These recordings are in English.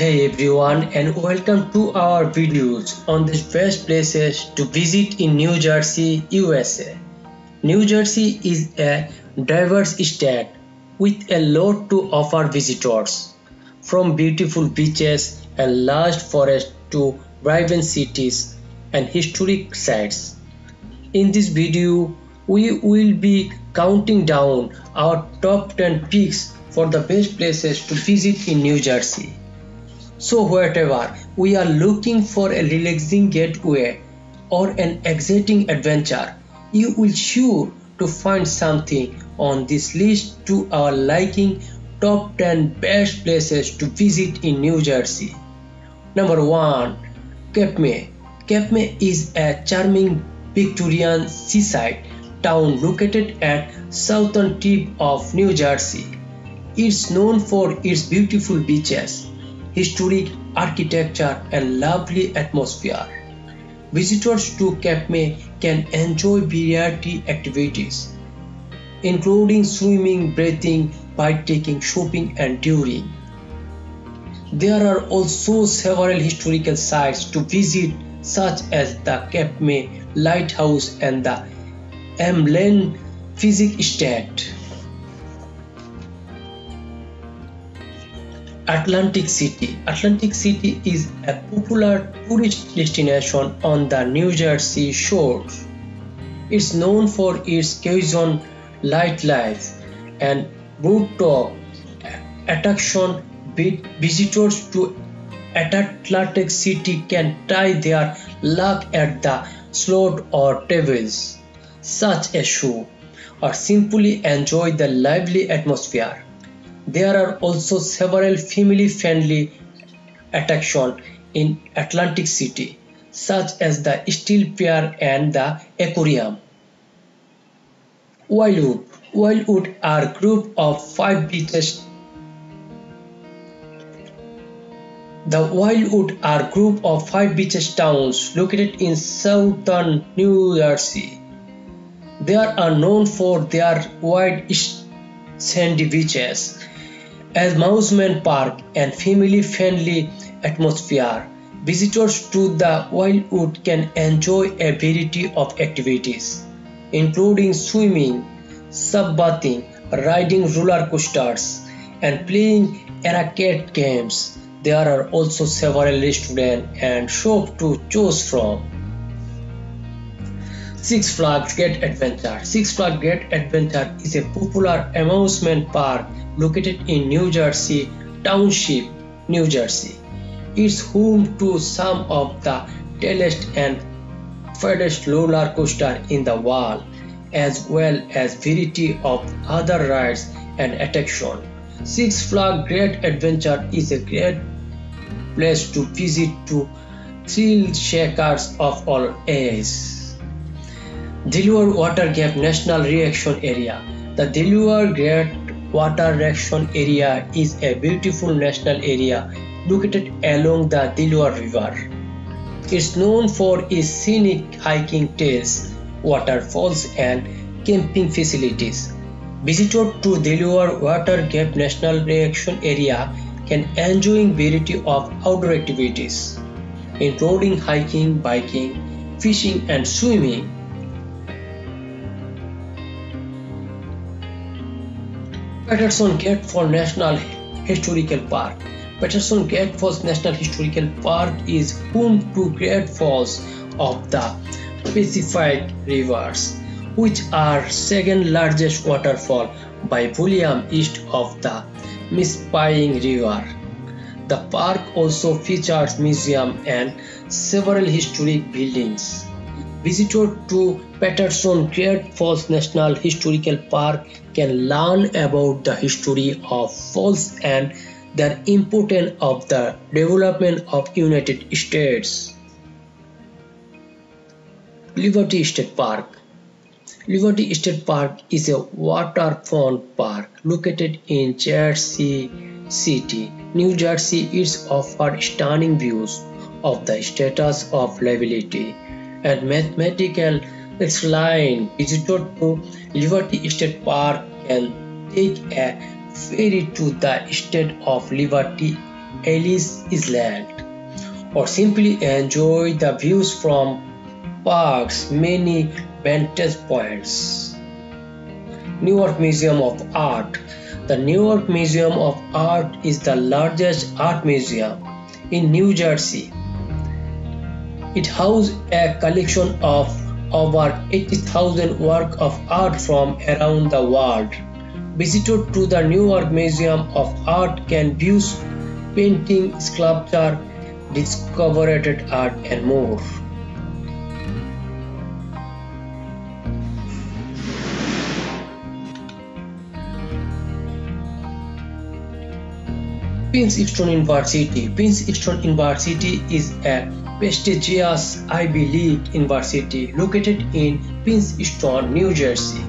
Hey everyone and welcome to our videos on the best places to visit in New Jersey, USA. New Jersey is a diverse state with a lot to offer visitors. From beautiful beaches and lush forests to vibrant cities and historic sites. In this video, we will be counting down our top 10 picks for the best places to visit in New Jersey. So whatever we are looking for a relaxing getaway or an exciting adventure, you will sure to find something on this list to our liking top 10 best places to visit in New Jersey. Number 1. Cape May. Cape May is a charming Victorian seaside town located at southern tip of New Jersey. It's known for its beautiful beaches, historic architecture and lovely atmosphere. Visitors to Cape May can enjoy variety activities, including swimming, bathing, bike taking, shopping and touring. There are also several historical sites to visit such as the Cape May Lighthouse and the Emlen Physick Estate. Atlantic City. Atlantic City is a popular tourist destination on the New Jersey shore. It's known for its Cajun nightlife and rooftop attraction. Visitors to Atlantic City can try their luck at the slot or tables, such as show, or simply enjoy the lively atmosphere. There are also several family-friendly attractions in Atlantic City, such as the Steel Pier and the Aquarium. Wildwood Wildwood are a group of five beaches. The Wildwood are group of five beaches towns located in southern New Jersey. They are known for their wide sandy beaches Amusement Park and family-friendly atmosphere, visitors to the Wildwood can enjoy a variety of activities, including swimming, sunbathing, riding roller coasters, and playing arcade games. There are also several restaurants and shops to choose from. Six Flags Great Adventure Six Flags Great Adventure is a popular amusement park located in New Jersey Township, New Jersey. It's home to some of the tallest and fastest roller coaster in the world, as well as variety of other rides and attractions. Six Flags Great Adventure is a great place to visit to thrill shakers of all ages. Delaware Water Gap National Recreation Area The Delaware Great Water Recreation Area is a beautiful national area located along the Delaware River. It's known for its scenic hiking trails, waterfalls, and camping facilities. Visitors to Delaware Water Gap National Recreation Area can enjoy a variety of outdoor activities, including hiking, biking, fishing, and swimming. Paterson Great Falls National Historical Park Paterson Great Falls National Historical Park is home to Great Falls of the Passaic Rivers, which are second largest waterfall by volume east of the Mississippi River. The park also features museum and several historic buildings. Visitors to Paterson Great Falls National Historical Park can learn about the history of falls and the importance of the development of United States. Liberty State Park Liberty State Park is a waterfront park located in Jersey City, New Jersey. It offers stunning views of the Statue of Liberty and mathematical line visitor to Liberty State Park can take a ferry to the Statue of Liberty Ellis Island or simply enjoy the views from park's many vantage points. Newark Museum of Art The Newark Museum of Art is the largest art museum in New Jersey. It houses a collection of over 80,000 works of art from around the world. Visitors to the Newark Museum of Art can view painting, sculpture, discovered art and more. Princeton University Princeton University is a prestigious Ivy League university located in Princeton, New Jersey.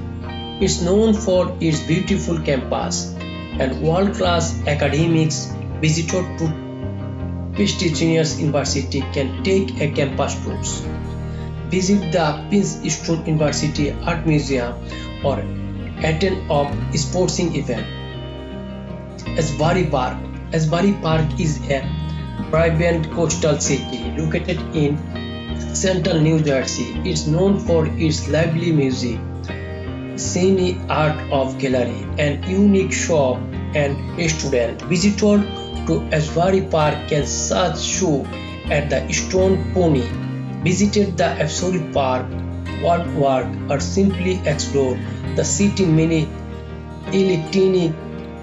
It's known for its beautiful campus and world-class academics. Visitors to prestigious university can take a campus tour. Visit the Princeton University Art Museum or attend a sporting event. Asbury Park Asbury Park is a vibrant coastal city located in central New Jersey. It's known for its lively music, scenic art of gallery, and unique shop and restaurant. Visitors to Asbury Park can search show at the Stone Pony, visit the Asbury Park, walk, walk, or simply explore the city many elite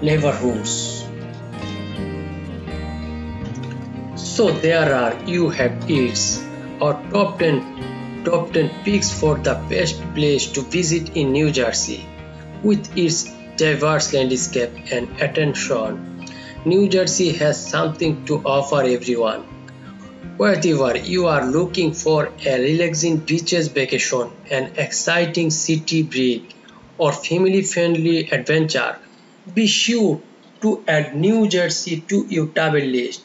neighborhoods. So there are you have its our top 10 top 10 picks for the best place to visit in New Jersey with its diverse landscape and attention. New Jersey has something to offer everyone. Whether you are looking for a relaxing beaches vacation, an exciting city break, or family-friendly adventure, be sure to add New Jersey to your travel list.